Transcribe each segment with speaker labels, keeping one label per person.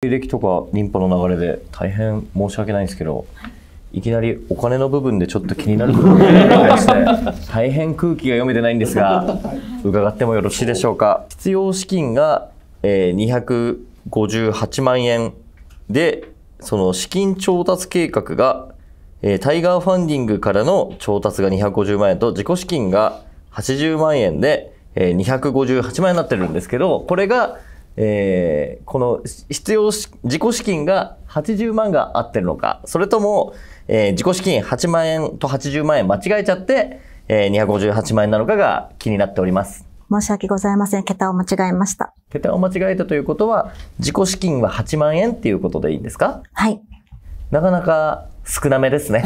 Speaker 1: 経歴とかリンパの流れで大変申し訳ないんですけど、いきなりお金の部分でちょっと気になる部分がありまして、大変空気が読めてないんですが、伺ってもよろしいでしょうか。必要資金が、えー258万円で、その資金調達計画が、えータイガーファンディングからの調達が250万円と自己資金が80万円で、えー258万円になってるんですけど、これが、えーこの必要し自己資金が80万が合ってるのか、それとも、えー自己資金8万円と80万円間違えちゃって、えー258万円なのかが気になっております。
Speaker 2: 申し訳ございません。桁を間違えました。
Speaker 1: 桁を間違えたということは、自己資金は8万円っていうことでいいんですか？
Speaker 2: はい。
Speaker 1: なかなか少なめですね。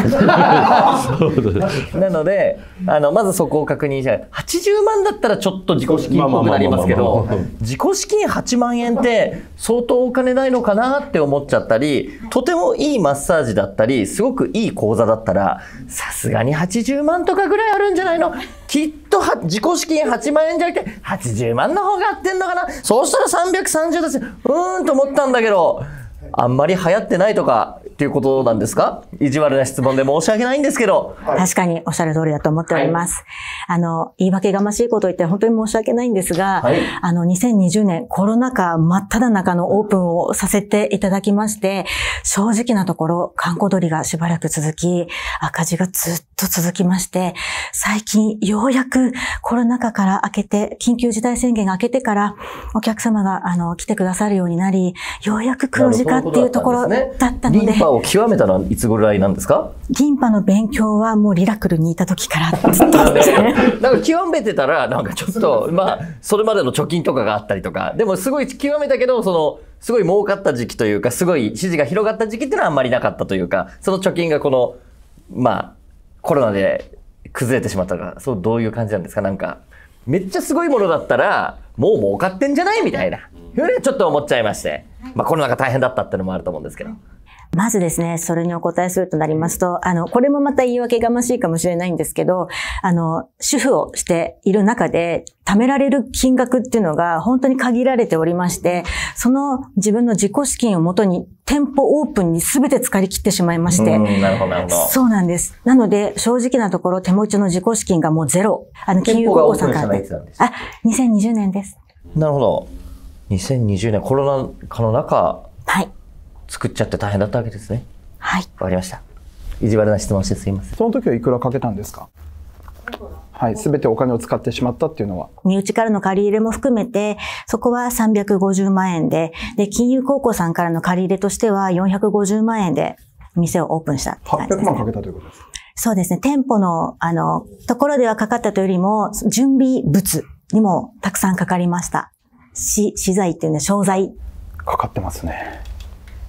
Speaker 1: なので、あの、まずそこを確認して、80万だったらちょっと自己資金っぽくなりますけど、自己資金8万円って相当お金ないのかなって思っちゃったり、とてもいいマッサージだったり、すごくいい講座だったら、さすがに80万とかぐらいあるんじゃないの？きっとは自己資金8万円じゃなくて、80万の方が合ってんのかな？そうしたら330だし、うーんと思ったんだけど、あんまり流行ってないとかっていうことなんですか？意地悪な質問で申し訳ないんですけど。
Speaker 2: 確かにおっしゃる通りだと思っております。あの、言い訳がましいことを言って本当に申し訳ないんですが、
Speaker 1: はい。
Speaker 2: あの、2020年コロナ禍真っ只中のオープンをさせていただきまして、正直なところ、観光鳥がしばらく続き、赤字がずっと続きまして、最近ようやくコロナ禍から明けて、緊急事態宣言が明けてから、お客様があの来てくださるようになり、ようやく黒字化っていうところだったので
Speaker 1: を極めたのはいつぐらいなんですか？
Speaker 2: リンパの勉強はもうリラクルにいた時からずっと。
Speaker 1: なんか極めてたら、なんかちょっと、まあ、それまでの貯金とかがあったりとか、でもすごい極めたけど、その、すごい儲かった時期というか、すごい支持が広がった時期っていうのはあんまりなかったというか、その貯金がこの、まあ、コロナで崩れてしまったから、そう、どういう感じなんですか？なんか、めっちゃすごいものだったら、もう儲かってんじゃない？みたいな、ふうにちょっと思っちゃいまして。まあ、コロナが大変だったっていうのもあると思うんですけど。
Speaker 2: まずですね、それにお答えするとなりますと、あの、これもまた言い訳がましいかもしれないんですけど、あの、主婦をしている中で、貯められる金額っていうのが本当に限られておりまして、その自分の自己資金をもとに店舗オープンに全て使い切ってしまいまして、
Speaker 1: うんなるほど、なるほど。
Speaker 2: そうなんです。なので、正直なところ手持ちの自己資金がもうゼロ。あの、金融
Speaker 1: 店舗がオープンした
Speaker 2: 高校さんから
Speaker 1: のはいつなんで
Speaker 2: あ、2020年です。
Speaker 1: なるほど。2020年コロナ禍の中、
Speaker 2: はい。
Speaker 1: 作っちゃって大変だったわけですね。
Speaker 2: はい。
Speaker 1: わかりました。意地悪な質問してすいません。
Speaker 3: その時はいくらかけたんですか？はい、すべてお金を使ってしまったっていうのは？
Speaker 2: 身内からの借り入れも含めて、そこは350万円で、で、金融高校さんからの借り入れとしては450万円で店をオープンしたって感じで
Speaker 3: 800
Speaker 2: す、
Speaker 3: 万か
Speaker 2: ね。
Speaker 3: けたということです。
Speaker 2: そうですね。店舗の、あの、ところではかかったというよりも、準備物にもたくさんかかりました。し、資材っていうのは商材。
Speaker 3: かかってますね。